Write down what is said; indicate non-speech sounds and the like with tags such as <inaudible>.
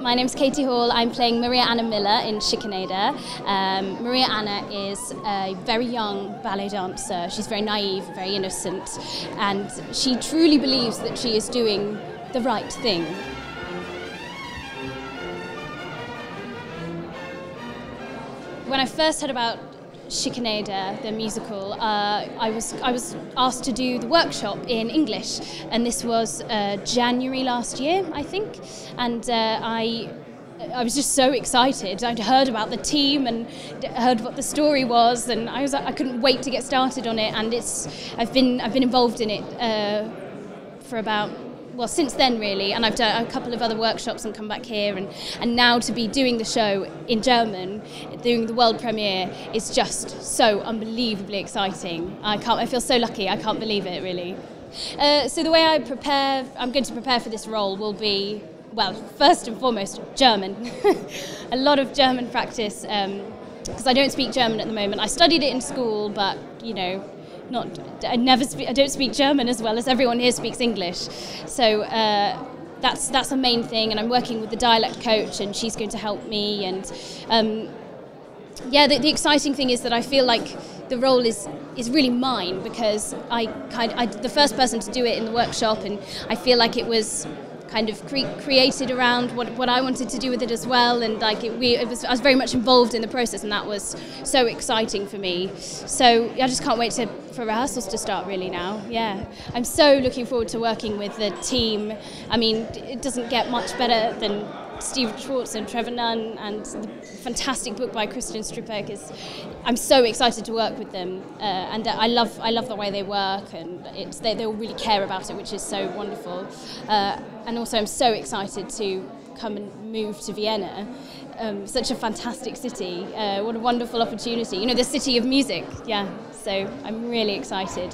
My name's Katie Hall. I'm playing Maria Anna Miller in Schikaneder. Um, Maria Anna is a very young ballet dancer. She's very naive, very innocent, and she truly believes that she is doing the right thing. When I first heard about Schikaneder, the musical, uh, I was I was asked to do the workshop in English, and this was uh, January last year, I think, and uh, I. I was just so excited. I'd heard about the team and heard what the story was, and I was I couldn't wait to get started on it. And it's I've been I've been involved in it uh, for about well since then really and I've done a couple of other workshops and come back here and, and now to be doing the show in German doing the world premiere is just so unbelievably exciting. I can't I feel so lucky I can't believe it really. Uh, so the way I prepare I'm going to prepare for this role will be well first and foremost German. <laughs> A lot of German practice because um, I don't speak German at the moment. I studied it in school but you know not I never speak, I don't speak German as well as everyone here speaks English. So uh, that's that's a main thing, and I'm working with the dialect coach, and she's going to help me. And um, yeah, the, the, exciting thing is that I feel like the role is is really mine because I kind I, the first person to do it in the workshop, and I feel like it was kind of cre created around what, what I wanted to do with it as well. And like it, we, it was, I was very much involved in the process, and that was so exciting for me. So I just can't wait to, for rehearsals to start really now. Yeah, I'm so looking forward to working with the team. I mean, it doesn't get much better than Steve Schwartz and Trevor Nunn and the fantastic book by Christian Struppeck is I'm so excited to work with them uh, and I love I love the way they work and it's they, they all really care about it which is so wonderful uh, and also I'm so excited to come and move to Vienna. Um, such a fantastic city. Uh, what a wonderful opportunity. You know the city of music. Yeah so I'm really excited